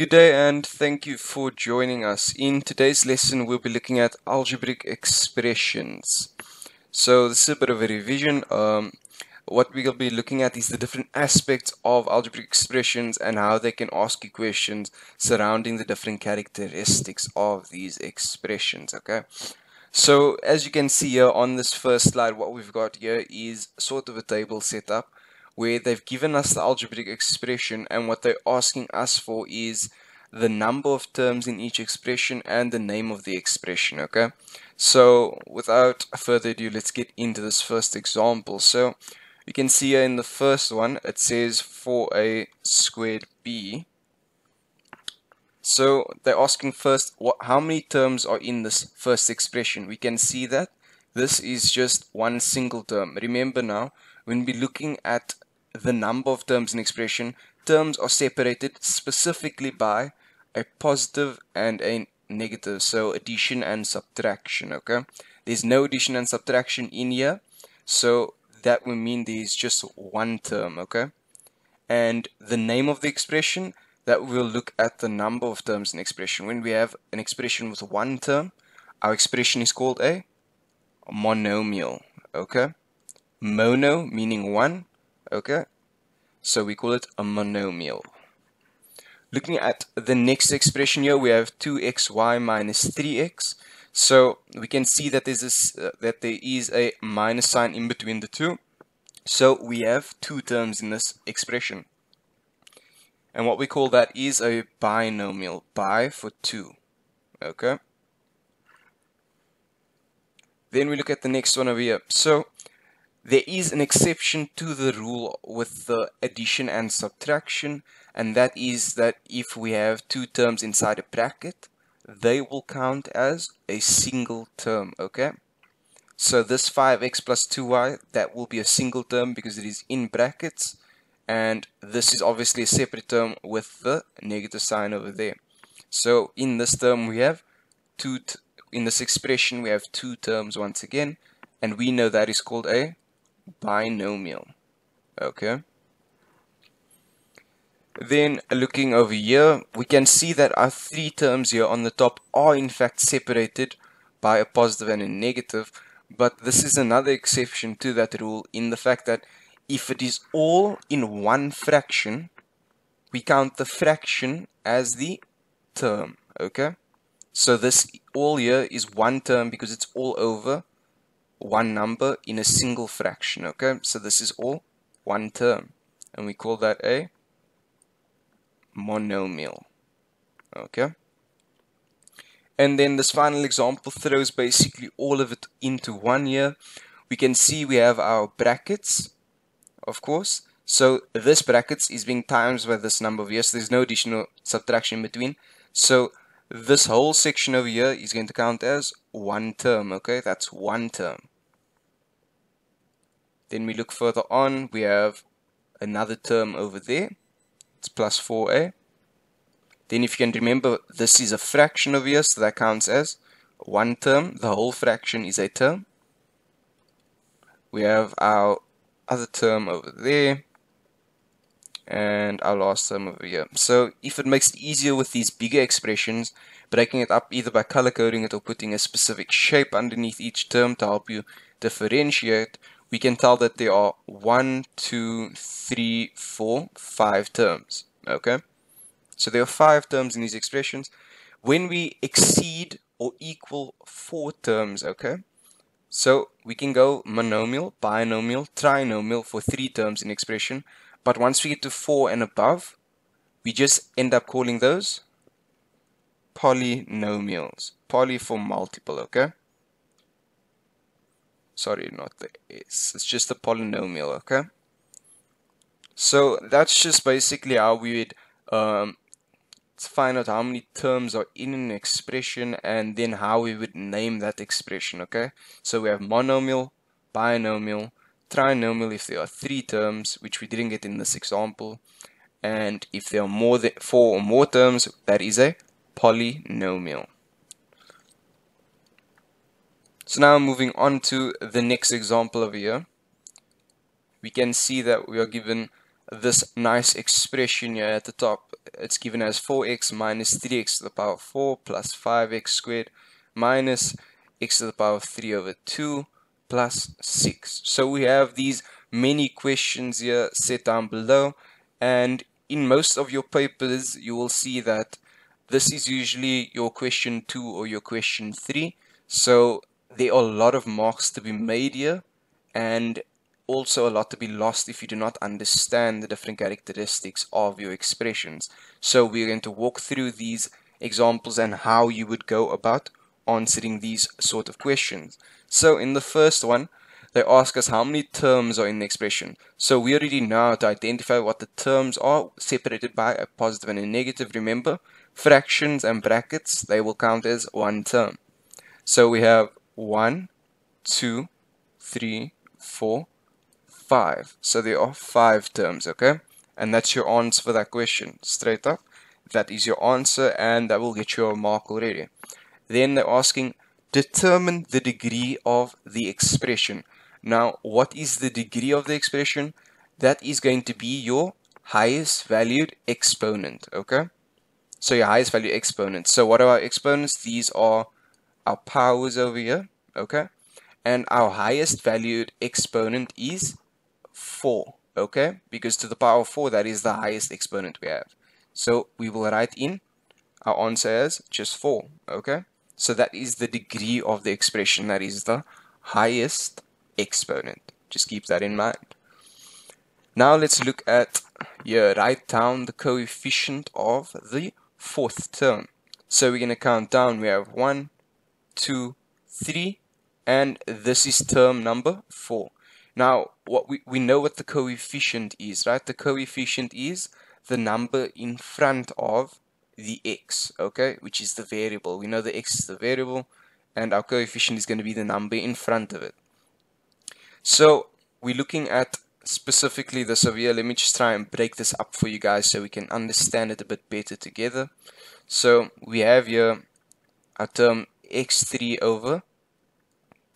Good day and thank you for joining us. In today's lesson, we'll be looking at algebraic expressions. So this is a bit of a revision. Um, what we'll be looking at is the different aspects of algebraic expressions and how they can ask you questions surrounding the different characteristics of these expressions. Okay. So as you can see here on this first slide, what we've got here is sort of a table set up where they've given us the algebraic expression and what they're asking us for is the number of terms in each expression and the name of the expression okay? So without further ado let's get into this first example. So you can see here in the first one it says 4a squared b. So they're asking first what how many terms are in this first expression? We can see that this is just one single term. Remember now when we're looking at the number of terms in expression, terms are separated specifically by a positive and a negative, so addition and subtraction, okay? There's no addition and subtraction in here, so that will mean there's just one term, okay? And the name of the expression, that we will look at the number of terms in expression. When we have an expression with one term, our expression is called a monomial, okay? Mono meaning one, okay? So we call it a monomial. Looking at the next expression here we have 2xy minus 3x so we can see that there's uh, that there is a minus sign in between the two. So we have two terms in this expression. And what we call that is a binomial bi for 2 okay? Then we look at the next one over here. So there is an exception to the rule with the addition and subtraction and that is that if we have two terms inside a bracket they will count as a single term okay? So this 5x plus 2y that will be a single term because it is in brackets and this is obviously a separate term with the negative sign over there. So in this term we have two in this expression we have two terms once again and we know that is called a binomial. Okay. Then looking over here, we can see that our three terms here on the top are in fact separated by a positive and a negative. But this is another exception to that rule in the fact that if it is all in one fraction, we count the fraction as the term. Okay. So this all here is one term because it's all over one number in a single fraction okay? So this is all one term and we call that a monomial okay? And then this final example throws basically all of it into one here. We can see we have our brackets of course. So this brackets is being times by this number of years there's no additional subtraction in between. So this whole section over here is going to count as one term okay? That's one term then we look further on, we have another term over there. It's plus 4a. Then if you can remember, this is a fraction over here, so that counts as one term. The whole fraction is a term. We have our other term over there and our last term over here. So if it makes it easier with these bigger expressions, breaking it up either by color coding it or putting a specific shape underneath each term to help you differentiate, we can tell that there are one, two, three, four, five terms. Okay? So there are five terms in these expressions. When we exceed or equal four terms, okay? So we can go monomial, binomial, trinomial for three terms in expression. But once we get to four and above, we just end up calling those polynomials. Poly for multiple, okay? Sorry not the s it's just a polynomial okay? So that's just basically how we would um, find out how many terms are in an expression and then how we would name that expression okay? So we have monomial binomial trinomial if there are three terms which we didn't get in this example. And if there are more than four or more terms that is a polynomial so now moving on to the next example over here. We can see that we are given this nice expression here at the top. It's given as 4x minus 3x to the power 4 plus 5x squared minus x to the power 3 over 2 plus 6. So we have these many questions here set down below and in most of your papers you will see that this is usually your question 2 or your question 3 so there are a lot of marks to be made here and also a lot to be lost if you do not understand the different characteristics of your expressions. So we're going to walk through these examples and how you would go about answering these sort of questions. So in the first one, they ask us how many terms are in the expression. So we already know to identify what the terms are separated by a positive and a negative. Remember, fractions and brackets, they will count as one term. So we have one, two, three, four, five. So there are five terms, okay? And that's your answer for that question. Straight up, that is your answer and that will get you a mark already. Then they're asking, determine the degree of the expression. Now, what is the degree of the expression? That is going to be your highest valued exponent, okay? So your highest value exponent. So what are our exponents? These are our powers over here, okay? And our highest valued exponent is 4, okay? Because to the power of 4, that is the highest exponent we have. So we will write in our answer as just 4, okay? So that is the degree of the expression, that is the highest exponent. Just keep that in mind. Now let's look at here, write down the coefficient of the fourth term. So we're going to count down. We have one, two, three, and this is term number 4. Now, what we, we know what the coefficient is, right? The coefficient is the number in front of the x, okay? Which is the variable. We know the x is the variable, and our coefficient is going to be the number in front of it. So we're looking at specifically this over here. Let me just try and break this up for you guys so we can understand it a bit better together. So we have here our term x3 over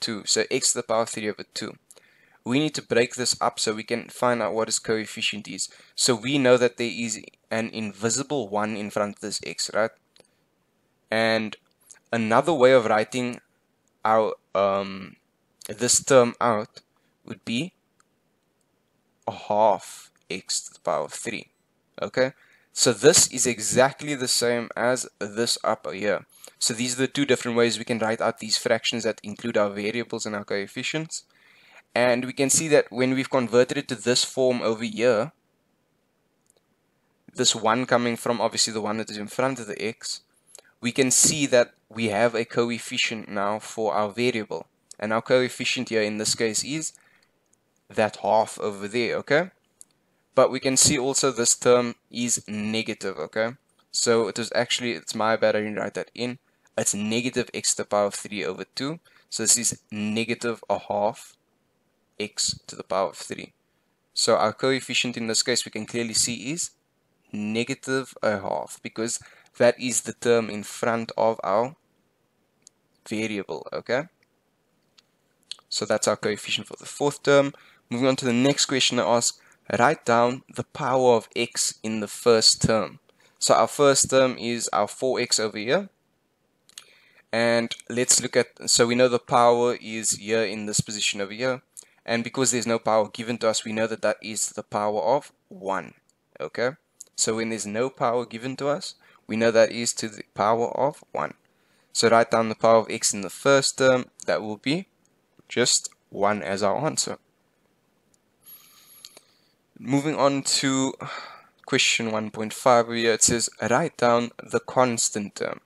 2. So x to the power 3 over 2. We need to break this up so we can find out what its coefficient is. So we know that there is an invisible 1 in front of this x, right? And another way of writing our um, this term out would be a half x to the power of 3. Okay? So this is exactly the same as this up here. So these are the two different ways we can write out these fractions that include our variables and our coefficients. And we can see that when we've converted it to this form over here, this 1 coming from obviously the one that is in front of the x, we can see that we have a coefficient now for our variable. And our coefficient here in this case is that half over there, okay? But we can see also this term is negative, okay? So it was actually, it's my bad, I didn't write that in. It's negative x to the power of 3 over 2. So this is negative a half x to the power of 3. So our coefficient in this case we can clearly see is negative a half because that is the term in front of our variable, okay? So that's our coefficient for the fourth term. Moving on to the next question I ask, write down the power of x in the first term. So our first term is our 4x over here. And let's look at, so we know the power is here in this position over here. And because there's no power given to us, we know that that is the power of 1. Okay? So when there's no power given to us, we know that is to the power of 1. So write down the power of x in the first term. That will be just 1 as our answer. Moving on to question 1.5 here, it says write down the constant term.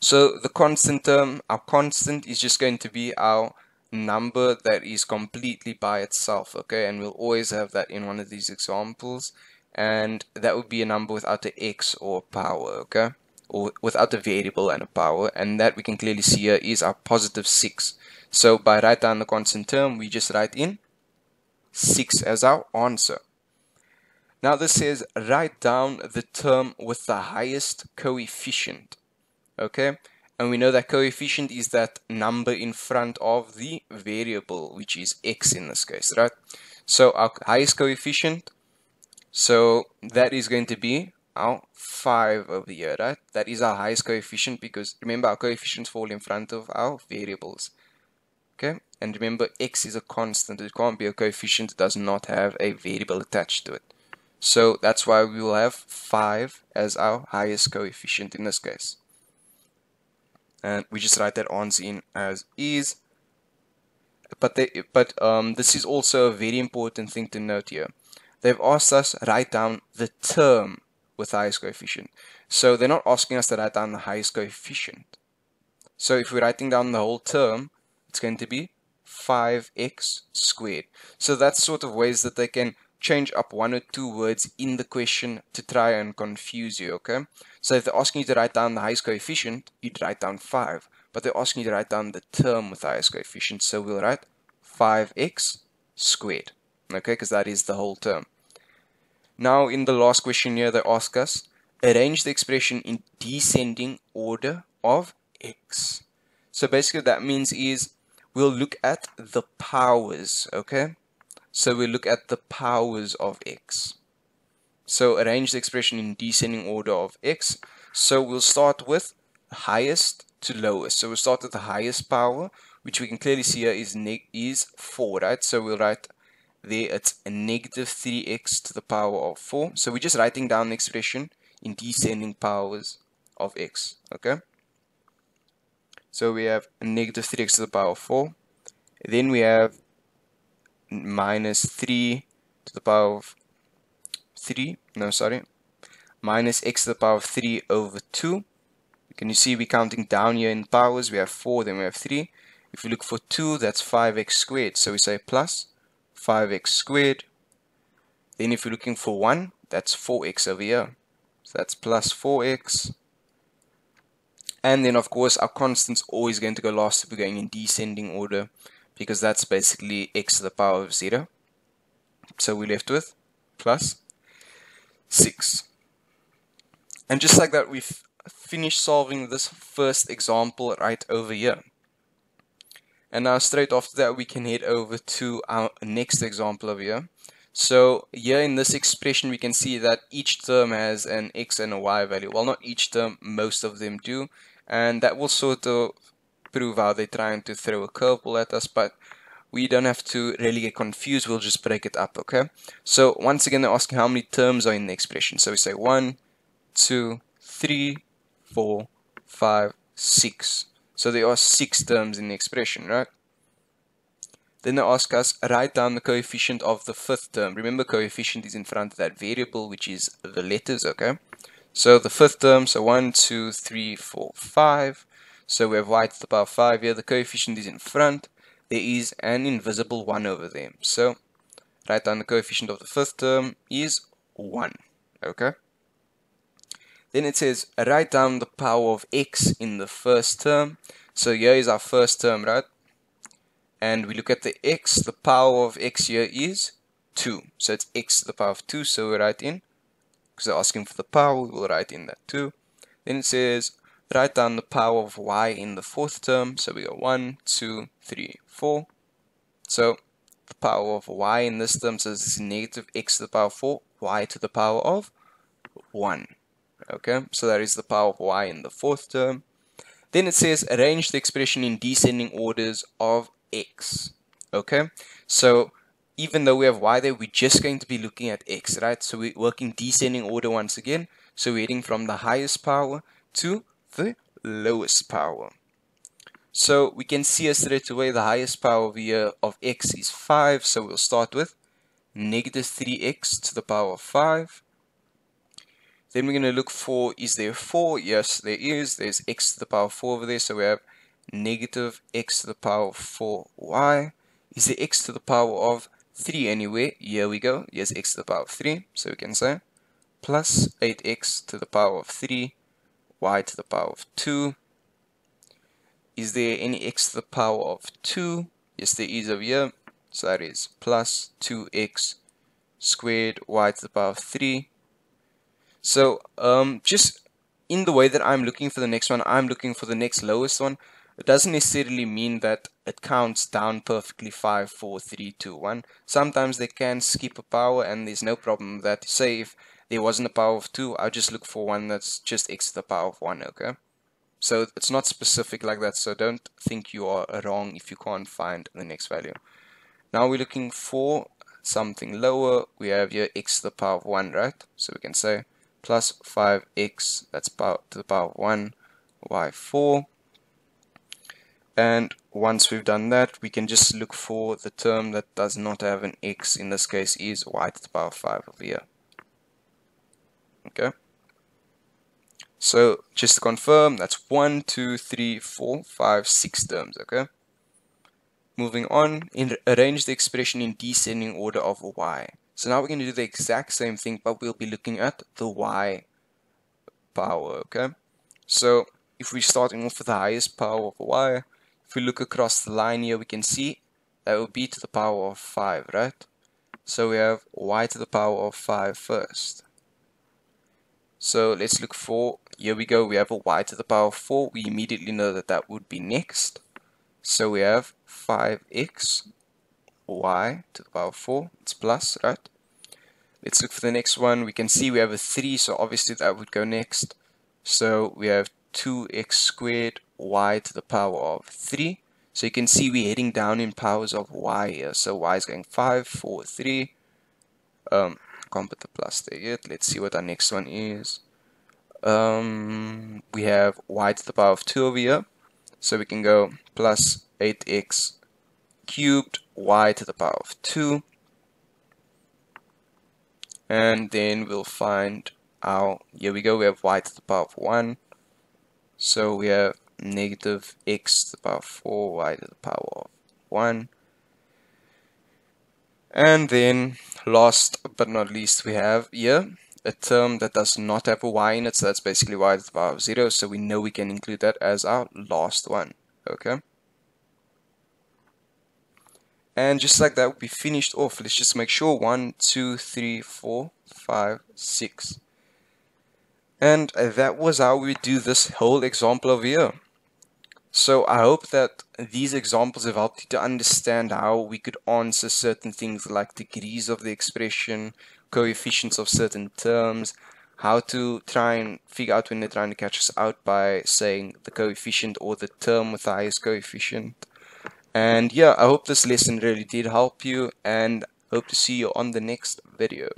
So the constant term, our constant is just going to be our number that is completely by itself, okay? And we'll always have that in one of these examples. And that would be a number without the x or power, okay? Or without a variable and a power. And that we can clearly see here is our positive 6. So by write down the constant term, we just write in 6 as our answer. Now this says write down the term with the highest coefficient. Okay, and we know that coefficient is that number in front of the variable, which is x in this case, right? So our highest coefficient So that is going to be our 5 over here, right? That is our highest coefficient because remember our coefficients fall in front of our variables. Okay, and remember x is a constant. It can't be a coefficient. It does not have a variable attached to it. So that's why we will have 5 as our highest coefficient in this case. And we just write that answer in as is. But they, but um, this is also a very important thing to note here. They've asked us write down the term with highest coefficient. So they're not asking us to write down the highest coefficient. So if we're writing down the whole term, it's going to be 5x squared. So that's sort of ways that they can change up one or two words in the question to try and confuse you, okay? So if they're asking you to write down the highest coefficient, you'd write down 5. But they're asking you to write down the term with the highest coefficient, so we'll write 5x squared, okay? Because that is the whole term. Now in the last question here, they ask us, arrange the expression in descending order of x. So basically that means is we'll look at the powers, okay? So we look at the powers of x. So arrange the expression in descending order of x. So we'll start with highest to lowest. So we'll start with the highest power, which we can clearly see here is, is 4, right? So we'll write there it's a negative 3x to the power of 4. So we're just writing down the expression in descending powers of x, okay? So we have negative 3x to the power of 4. Then we have minus 3 to the power of 3 no sorry. Minus x to the power of 3 over 2 can you see we're counting down here in powers? We have 4 then we have 3 if we look for 2 that's 5x squared. So we say plus 5x squared. Then if we're looking for 1 that's 4x over here. So that's plus 4x and then of course our constant's always going to go last if we're going in descending order because that's basically x to the power of 0. So we're left with plus 6. And just like that, we've finished solving this first example right over here. And now straight after that, we can head over to our next example over here. So here in this expression, we can see that each term has an x and a y value. Well, not each term, most of them do. And that will sort of prove how they're trying to throw a curveball at us, but we don't have to really get confused. We'll just break it up, okay? So once again, they're asking how many terms are in the expression. So we say one, two, three, four, five, six. So there are six terms in the expression, right? Then they ask us, write down the coefficient of the fifth term. Remember, coefficient is in front of that variable, which is the letters, okay? So the fifth term, so one, two, three, four, five. So we have y to the power 5 here. The coefficient is in front. There is an invisible 1 over there. So write down the coefficient of the fifth term is 1. Okay. Then it says write down the power of x in the first term. So here is our first term, right? And we look at the x. The power of x here is 2. So it's x to the power of 2. So we write in, because they're asking for the power, we will write in that 2. Then it says write down the power of y in the fourth term. So we go 1, 2, 3, 4. So the power of y in this term says it's negative x to the power of 4, y to the power of 1. Okay, so that is the power of y in the fourth term. Then it says arrange the expression in descending orders of x. Okay, so even though we have y there, we're just going to be looking at x, right? So we're working descending order once again. So we're heading from the highest power to the lowest power. So we can see straight away the highest power here of x is 5. So we'll start with negative 3x to the power of 5. Then we're going to look for, is there 4? Yes, there is. There's x to the power of 4 over there. So we have negative x to the power of 4y. Is there x to the power of 3 anywhere? Here we go. Yes, x to the power of 3. So we can say plus 8x to the power of 3 y to the power of 2. Is there any x to the power of 2? Yes, there is over here. So that is plus 2x squared y to the power of 3. So um, just in the way that I'm looking for the next one, I'm looking for the next lowest one. It doesn't necessarily mean that it counts down perfectly 5, 4, 3, 2, 1. Sometimes they can skip a power and there's no problem with that. Say if there wasn't a power of 2, I'll just look for one that's just x to the power of 1, okay? So it's not specific like that, so don't think you are wrong if you can't find the next value. Now we're looking for something lower. We have here x to the power of 1, right? So we can say plus 5x, that's power to the power of 1, y 4. And once we've done that, we can just look for the term that does not have an x. In this case is y to the power of 5 over here. Okay. So just to confirm, that's 1, 2, 3, 4, 5, 6 terms, okay? Moving on, in, arrange the expression in descending order of y. So now we're going to do the exact same thing, but we'll be looking at the y power, okay? So if we're starting off with the highest power of y, if we look across the line here, we can see that would be to the power of 5, right? So we have y to the power of 5 first. So let's look for, here we go, we have a y to the power of 4. We immediately know that that would be next. So we have 5x y to the power of 4, it's plus, right? Let's look for the next one. We can see we have a 3, so obviously that would go next. So we have 2x squared y to the power of 3. So you can see we're heading down in powers of y here. So y is going 5, 4, 3. Um, can't put the plus there yet. Let's see what our next one is. Um, we have y to the power of 2 over here. So we can go plus 8x cubed y to the power of 2 and then we'll find our here we go we have y to the power of 1 so we have negative x to the power 4 y to the power of 1 and then last but not least we have here a term that does not have a y in it so that's basically y to the power of 0 so we know we can include that as our last one okay and just like that, we finished off. Let's just make sure. One, two, three, four, five, six. And that was how we do this whole example over here. So I hope that these examples have helped you to understand how we could answer certain things like degrees of the expression, coefficients of certain terms, how to try and figure out when they're trying to catch us out by saying the coefficient or the term with the highest coefficient. And yeah, I hope this lesson really did help you and hope to see you on the next video.